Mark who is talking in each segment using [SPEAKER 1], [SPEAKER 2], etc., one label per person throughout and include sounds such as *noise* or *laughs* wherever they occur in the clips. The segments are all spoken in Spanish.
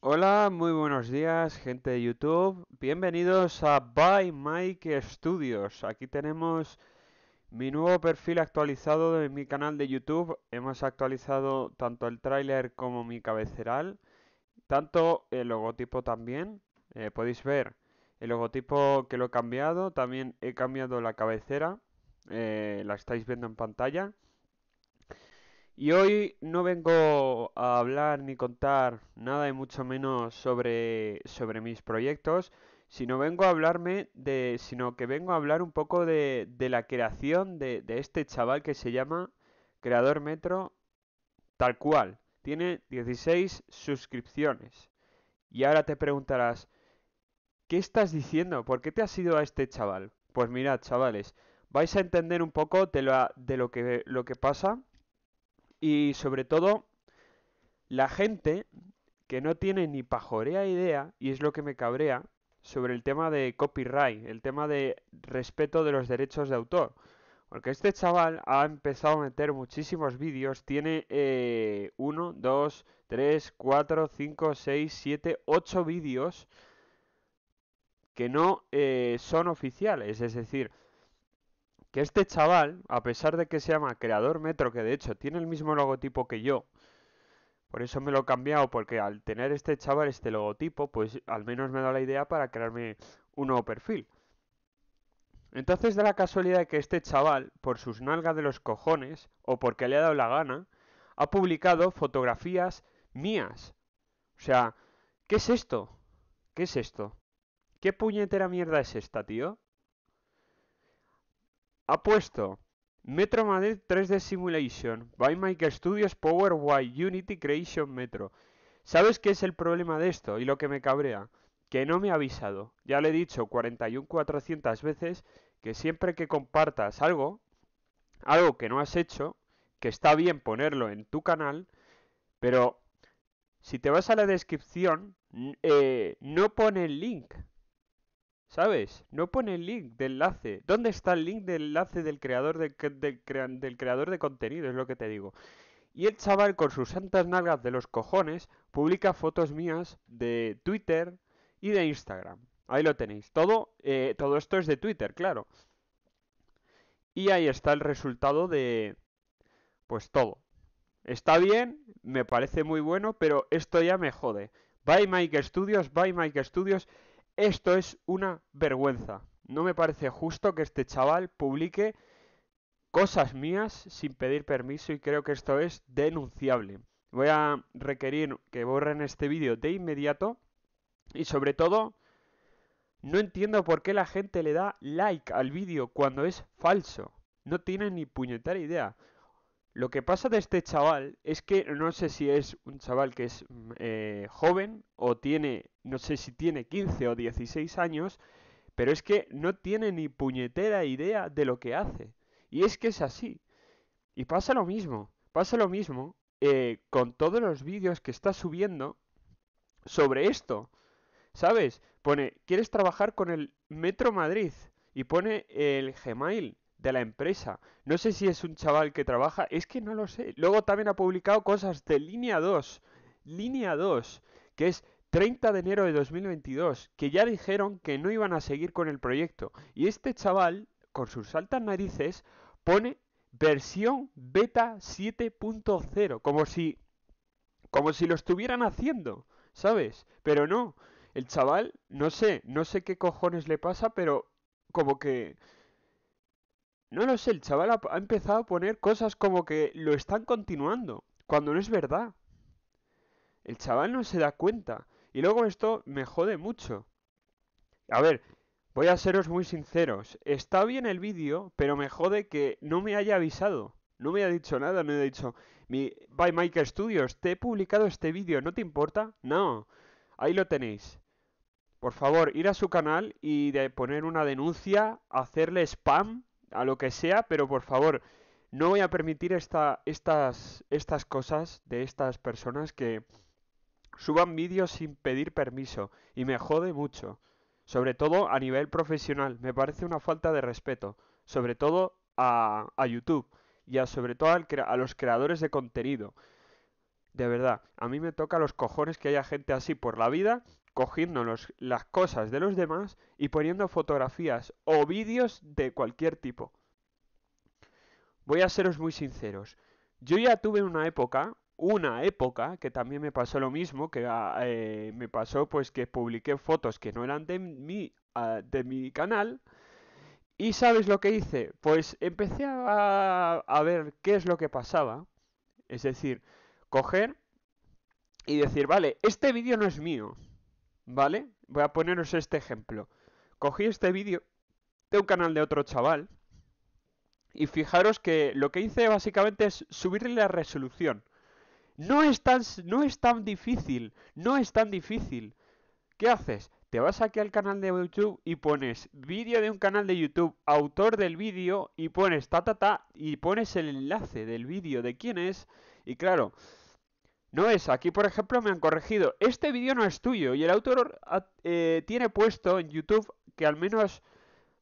[SPEAKER 1] Hola, muy buenos días, gente de YouTube. Bienvenidos a By Mike Studios. Aquí tenemos mi nuevo perfil actualizado de mi canal de YouTube. Hemos actualizado tanto el tráiler como mi cabeceral, tanto el logotipo también. Eh, podéis ver el logotipo que lo he cambiado. También he cambiado la cabecera. Eh, la estáis viendo en pantalla. Y hoy no vengo a hablar ni contar nada y mucho menos sobre, sobre mis proyectos, sino vengo a hablarme de, sino que vengo a hablar un poco de, de la creación de, de este chaval que se llama Creador Metro, tal cual. Tiene 16 suscripciones. Y ahora te preguntarás, ¿qué estás diciendo? ¿Por qué te has ido a este chaval? Pues mirad, chavales, vais a entender un poco de, de lo, que, lo que pasa y sobre todo, la gente que no tiene ni pajorea idea, y es lo que me cabrea, sobre el tema de copyright, el tema de respeto de los derechos de autor. Porque este chaval ha empezado a meter muchísimos vídeos, tiene 1, 2, 3, 4, 5, 6, 7, 8 vídeos que no eh, son oficiales, es decir, que este chaval, a pesar de que se llama Creador Metro, que de hecho tiene el mismo logotipo que yo, por eso me lo he cambiado, porque al tener este chaval este logotipo, pues al menos me da la idea para crearme un nuevo perfil. Entonces da la casualidad de que este chaval, por sus nalgas de los cojones, o porque le ha dado la gana, ha publicado fotografías mías. O sea, ¿qué es esto? ¿Qué es esto? ¿Qué puñetera mierda es esta, tío? Ha puesto Metro Madrid 3D Simulation by Mike Studios Power by Unity Creation Metro. ¿Sabes qué es el problema de esto y lo que me cabrea? Que no me ha avisado. Ya le he dicho 41.400 veces que siempre que compartas algo, algo que no has hecho, que está bien ponerlo en tu canal, pero si te vas a la descripción, eh, no pone el link. ¿Sabes? No pone el link de enlace. ¿Dónde está el link de enlace del creador de, del creador de contenido? Es lo que te digo. Y el chaval con sus santas nalgas de los cojones publica fotos mías de Twitter y de Instagram. Ahí lo tenéis. Todo, eh, todo esto es de Twitter, claro. Y ahí está el resultado de... Pues todo. Está bien, me parece muy bueno, pero esto ya me jode. Bye Mike Studios, bye Mike Studios. Esto es una vergüenza. No me parece justo que este chaval publique cosas mías sin pedir permiso y creo que esto es denunciable. Voy a requerir que borren este vídeo de inmediato y sobre todo no entiendo por qué la gente le da like al vídeo cuando es falso. No tiene ni puñetera idea. Lo que pasa de este chaval es que no sé si es un chaval que es mm, eh, joven o tiene, no sé si tiene 15 o 16 años, pero es que no tiene ni puñetera idea de lo que hace. Y es que es así. Y pasa lo mismo, pasa lo mismo eh, con todos los vídeos que está subiendo sobre esto. ¿Sabes? Pone, ¿quieres trabajar con el Metro Madrid? Y pone el Gmail de la empresa. No sé si es un chaval que trabaja, es que no lo sé. Luego también ha publicado cosas de línea 2, línea 2, que es 30 de enero de 2022, que ya dijeron que no iban a seguir con el proyecto. Y este chaval, con sus altas narices, pone versión beta 7.0, como si como si lo estuvieran haciendo, ¿sabes? Pero no, el chaval, no sé, no sé qué cojones le pasa, pero como que no lo sé, el chaval ha, empezado a poner cosas como que lo están continuando, cuando no es verdad. El chaval no se da cuenta. Y luego esto me jode mucho. A ver, voy a seros muy sinceros. Está bien el vídeo, pero me jode que no me haya avisado. No me ha dicho nada, no he dicho, mi, by Mike Studios, te he publicado este vídeo, ¿no te importa? No, ahí lo tenéis. Por favor, ir a su canal y de poner una denuncia, hacerle spam a lo que sea, pero por favor, no voy a permitir esta, estas, estas cosas de estas personas que suban vídeos sin pedir permiso y me jode mucho, sobre todo a nivel profesional, me parece una falta de respeto, sobre todo a, a YouTube y a, sobre todo a los creadores de contenido. De verdad, a mí me toca los cojones que haya gente así por la vida, cogiendo las cosas de los demás y poniendo fotografías o vídeos de cualquier tipo. Voy a seros muy sinceros. Yo ya tuve una época, una época, que también me pasó lo mismo, que ah, eh, me pasó pues que publiqué fotos que no eran de mi, ah, de mi canal. ¿Y sabes lo que hice? Pues empecé a, a ver qué es lo que pasaba. Es decir, coger y decir, vale, este vídeo no es mío, ¿vale? Voy a poneros este ejemplo. Cogí este vídeo de un canal de otro chaval y fijaros que lo que hice básicamente es subirle la resolución. No es tan, no es tan difícil, no es tan difícil. ¿Qué haces? Te vas aquí al canal de YouTube y pones vídeo de un canal de YouTube, autor del vídeo, y pones ta ta ta, y pones el enlace del vídeo de quién es, y claro, no es, aquí por ejemplo me han corregido, este vídeo no es tuyo y el autor eh, tiene puesto en YouTube que al menos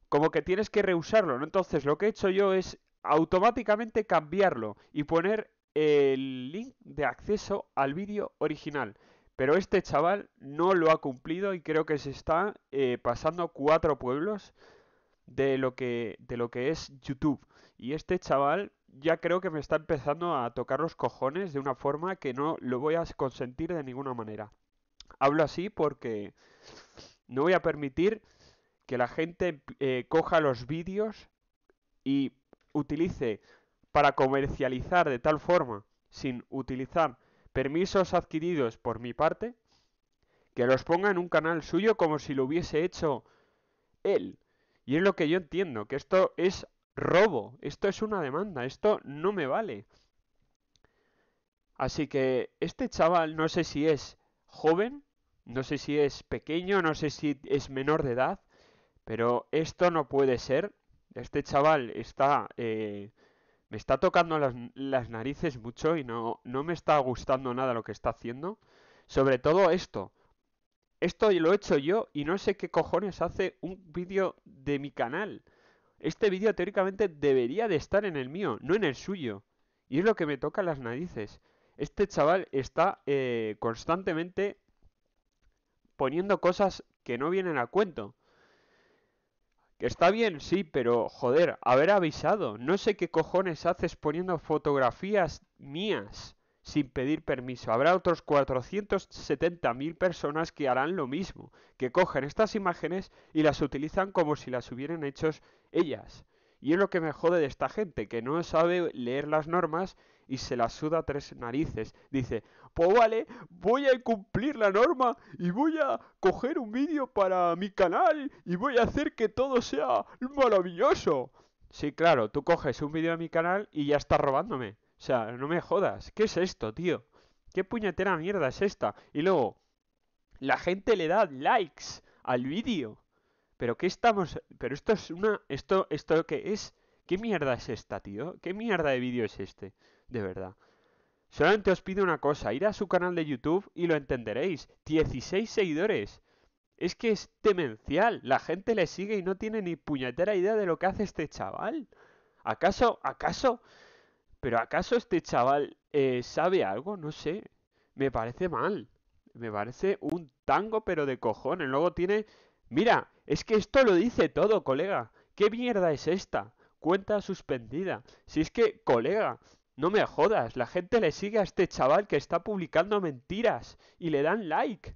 [SPEAKER 1] como que tienes que reusarlo. Entonces lo que he hecho yo es automáticamente cambiarlo y poner el link de acceso al vídeo original. Pero este chaval no lo ha cumplido y creo que se está eh, pasando cuatro pueblos de lo que de lo que es YouTube. Y este chaval ya creo que me está empezando a tocar los cojones de una forma que no lo voy a consentir de ninguna manera. Hablo así porque no voy a permitir que la gente eh, coja los vídeos y utilice para comercializar de tal forma, sin utilizar permisos adquiridos por mi parte, que los ponga en un canal suyo como si lo hubiese hecho él. Y es lo que yo entiendo, que esto es robo, esto es una demanda, esto no me vale. Así que este chaval no sé si es joven, no sé si es pequeño, no sé si es menor de edad, pero esto no puede ser. Este chaval está... Eh, me está tocando las, las, narices mucho y no, no me está gustando nada lo que está haciendo. Sobre todo esto. Esto lo he hecho yo y no sé qué cojones hace un vídeo de mi canal. Este vídeo teóricamente debería de estar en el mío, no en el suyo. Y es lo que me toca las narices. Este chaval está eh, constantemente poniendo cosas que no vienen a cuento. Que está bien, sí, pero joder, haber avisado. No sé qué cojones haces poniendo fotografías mías sin pedir permiso. Habrá otros 470.000 personas que harán lo mismo, que cogen estas imágenes y las utilizan como si las hubieran hecho ellas. Y es lo que me jode de esta gente, que no sabe leer las normas y se las suda tres narices. Dice, pues vale, voy a cumplir la norma y voy a coger un vídeo para mi canal y voy a hacer que todo sea maravilloso. Sí, claro, tú coges un vídeo de mi canal y ya estás robándome. O sea, no me jodas. ¿Qué es esto, tío? ¿Qué puñetera mierda es esta? Y luego, la gente le da likes al vídeo. Pero qué estamos... Pero esto es una... Esto, esto qué es... ¿Qué mierda es esta, tío? ¿Qué mierda de vídeo es este? De verdad. Solamente os pido una cosa, ir a su canal de YouTube y lo entenderéis. 16 seguidores. Es que es demencial. La gente le sigue y no tiene ni puñetera idea de lo que hace este chaval. ¿Acaso, acaso pero ¿acaso este chaval eh, sabe algo? No sé. Me parece mal. Me parece un tango pero de cojones. Luego tiene... Mira, es que esto lo dice todo, colega. ¿Qué mierda es esta? Cuenta suspendida. Si es que, colega, no me jodas. La gente le sigue a este chaval que está publicando mentiras y le dan like.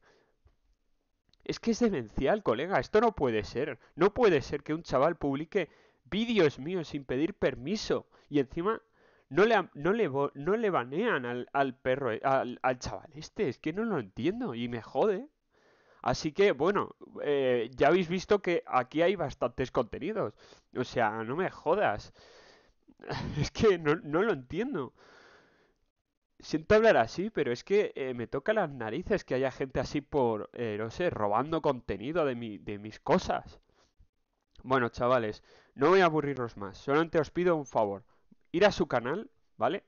[SPEAKER 1] Es que es demencial, colega. Esto no puede ser. No puede ser que un chaval publique vídeos míos sin pedir permiso y encima no le, no le, no le banean al, al perro, eh, al, al, chaval este, es que no lo entiendo y me jode. Así que, bueno, eh, ya habéis visto que aquí hay bastantes contenidos. O sea, no me jodas. *laughs* es que no, no, lo entiendo. Siento hablar así, pero es que eh, me toca las narices que haya gente así por, eh, no sé, robando contenido de, mi, de mis cosas. Bueno, chavales, no voy a aburriros más. Solamente os pido un favor ir a su canal, ¿vale?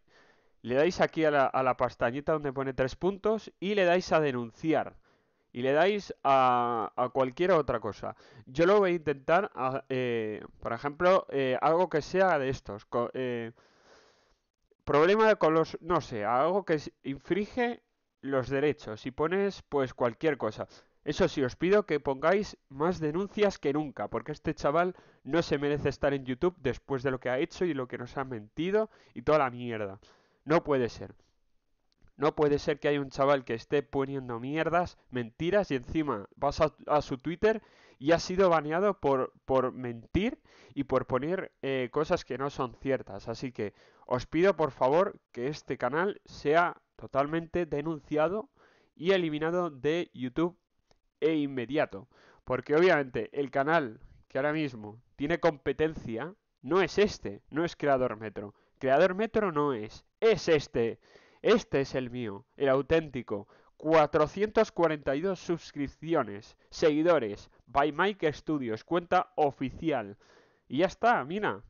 [SPEAKER 1] Le dais aquí a la, a la pestañita donde pone tres puntos y le dais a denunciar. Y le dais a, a cualquier otra cosa. Yo lo voy a intentar, a, eh, por ejemplo, eh, algo que sea de estos. Eh, problema con los, no sé, algo que infringe los derechos y pones pues cualquier cosa. Eso sí, os pido que pongáis más denuncias que nunca, porque este chaval no se merece estar en YouTube después de lo que ha hecho y lo que nos ha mentido y toda la mierda. No puede ser. No puede ser que haya un chaval que esté poniendo mierdas, mentiras y encima vas a, su Twitter y ha sido baneado por, por mentir y por poner eh, cosas que no son ciertas. Así que os pido por favor que este canal sea totalmente denunciado y eliminado de YouTube e inmediato. Porque obviamente el canal que ahora mismo tiene competencia no es este, no es Creador Metro. Creador Metro no es, es este. Este es el mío, el auténtico. 442 suscripciones, seguidores, by Mike Studios, cuenta oficial. Y ya está, mira.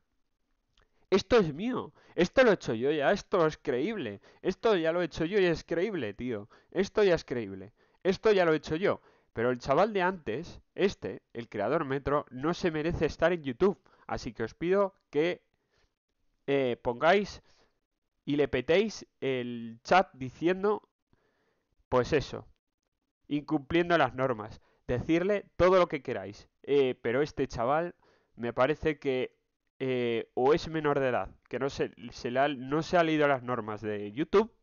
[SPEAKER 1] Esto es mío. Esto lo he hecho yo ya. Esto es creíble. Esto ya lo he hecho yo y es creíble, tío. Esto ya es creíble. Esto ya lo he hecho yo. Pero el chaval de antes, este, el creador Metro, no se merece estar en YouTube. Así que os pido que eh, pongáis y le petéis el chat diciendo, pues eso, incumpliendo las normas. Decirle todo lo que queráis. Eh, pero este chaval me parece que eh, o es menor de edad, que no se, se no se ha leído las normas de YouTube,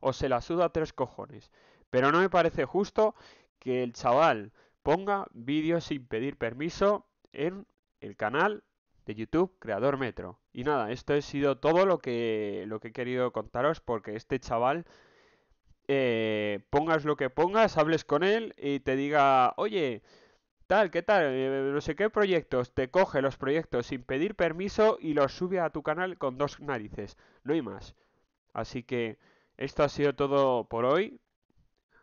[SPEAKER 1] o se la suda a tres cojones. Pero no me parece justo que el chaval ponga vídeos sin pedir permiso en el canal de YouTube Creador Metro. Y nada, esto ha sido todo lo que, lo que he querido contaros porque este chaval, eh, pongas lo que pongas, hables con él y te diga, oye, tal, ¿qué tal? Eh, no sé qué proyectos, te coge los proyectos sin pedir permiso y los sube a tu canal con dos narices, no hay más. Así que esto ha sido todo por hoy.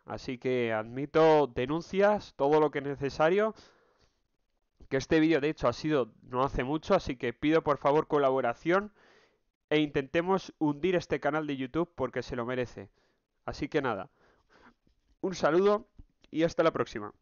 [SPEAKER 1] Así que admito denuncias, todo lo que es necesario. Que este vídeo de hecho ha sido no hace mucho, así que pido por favor colaboración e intentemos hundir este canal de YouTube porque se lo merece. Así que nada, un saludo y hasta la próxima.